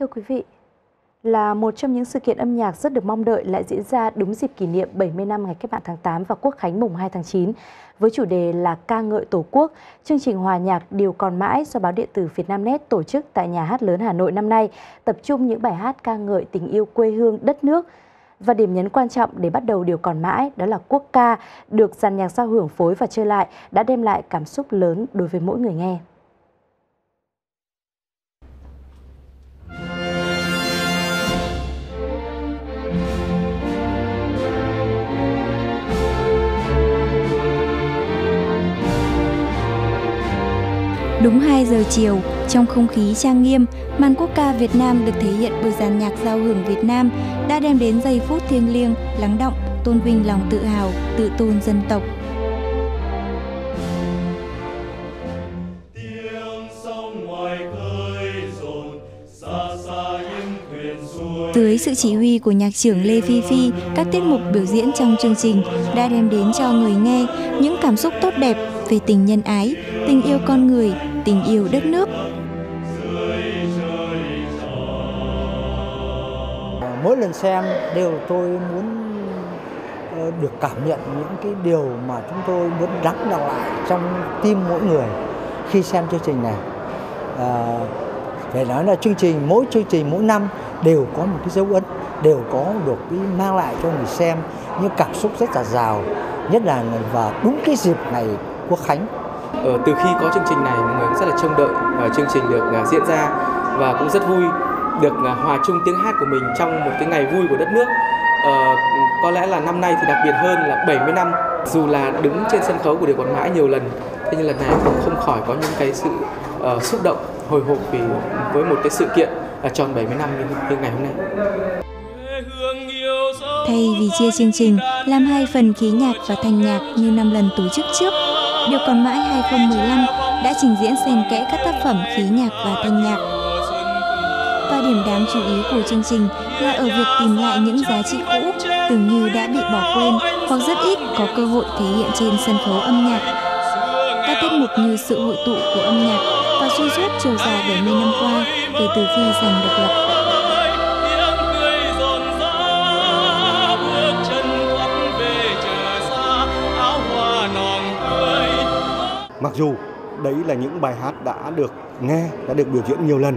Thưa quý vị, là một trong những sự kiện âm nhạc rất được mong đợi lại diễn ra đúng dịp kỷ niệm 70 năm ngày cách mạng tháng 8 và Quốc khánh mùng 2 tháng 9 với chủ đề là ca ngợi Tổ quốc. Chương trình hòa nhạc Điều còn mãi do báo điện tử Việt Nam Net tổ chức tại nhà hát lớn Hà Nội năm nay tập trung những bài hát ca ngợi tình yêu quê hương đất nước. Và điểm nhấn quan trọng để bắt đầu Điều còn mãi đó là quốc ca được dàn nhạc giao hưởng phối và chơi lại đã đem lại cảm xúc lớn đối với mỗi người nghe. Đúng 2 giờ chiều, trong không khí trang nghiêm, màn quốc ca Việt Nam được thể hiện bởi dàn nhạc giao hưởng Việt Nam đã đem đến giây phút thiêng liêng, lắng động, tôn vinh lòng tự hào, tự tôn dân tộc. Dưới sự chỉ huy của nhạc trưởng Lê Phi Phi, các tiết mục biểu diễn trong chương trình đã đem đến cho người nghe những cảm xúc tốt đẹp về tình nhân ái, tình yêu con người, tình yêu đất nước. Mỗi lần xem đều tôi muốn ờ, được cảm nhận những cái điều mà chúng tôi muốn đắm đọng lại trong tim mỗi người khi xem chương trình này. À, phải nói là chương trình mỗi chương trình mỗi năm đều có một cái dấu ấn đều có được cái mang lại cho người xem những cảm xúc rất là giàu nhất là và đúng cái dịp ngày quốc khánh Ờ, từ khi có chương trình này mọi người rất là trông đợi uh, chương trình được uh, diễn ra và cũng rất vui được uh, hòa chung tiếng hát của mình trong một cái ngày vui của đất nước. Uh, có lẽ là năm nay thì đặc biệt hơn là 70 năm dù là đứng trên sân khấu của Điều Còn Mãi nhiều lần thế nhưng lần này cũng không khỏi có những cái sự uh, xúc động hồi hộp vì với một cái sự kiện uh, tròn 70 năm như, như ngày hôm nay. Thay vì chia chương trình làm hai phần khí nhạc và thanh nhạc như năm lần tổ chức trước, Điều còn mãi 2015 đã trình diễn xen kẽ các tác phẩm khí nhạc và thanh nhạc. Và điểm đáng chú ý của chương trình là ở việc tìm lại những giá trị cũ, tưởng như đã bị bỏ quên hoặc rất ít có cơ hội thể hiện trên sân khấu âm nhạc. Các tiết mục như sự hội tụ của âm nhạc và xuyên suốt chiều dài 70 năm qua kể từ khi giành độc lập Mặc dù đấy là những bài hát đã được nghe, đã được biểu diễn nhiều lần,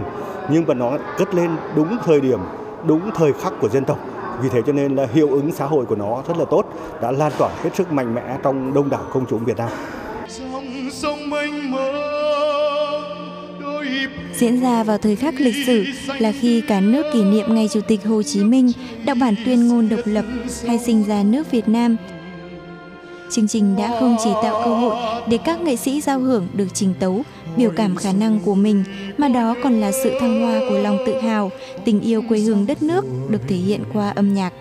nhưng mà nó cất lên đúng thời điểm, đúng thời khắc của dân tộc. Vì thế cho nên là hiệu ứng xã hội của nó rất là tốt, đã lan tỏa hết sức mạnh mẽ trong đông đảo công chúng Việt Nam. Diễn ra vào thời khắc lịch sử là khi cả nước kỷ niệm ngày Chủ tịch Hồ Chí Minh đọc bản tuyên ngôn độc lập hay sinh ra nước Việt Nam Chương trình đã không chỉ tạo cơ hội để các nghệ sĩ giao hưởng được trình tấu, biểu cảm khả năng của mình, mà đó còn là sự thăng hoa của lòng tự hào, tình yêu quê hương đất nước được thể hiện qua âm nhạc.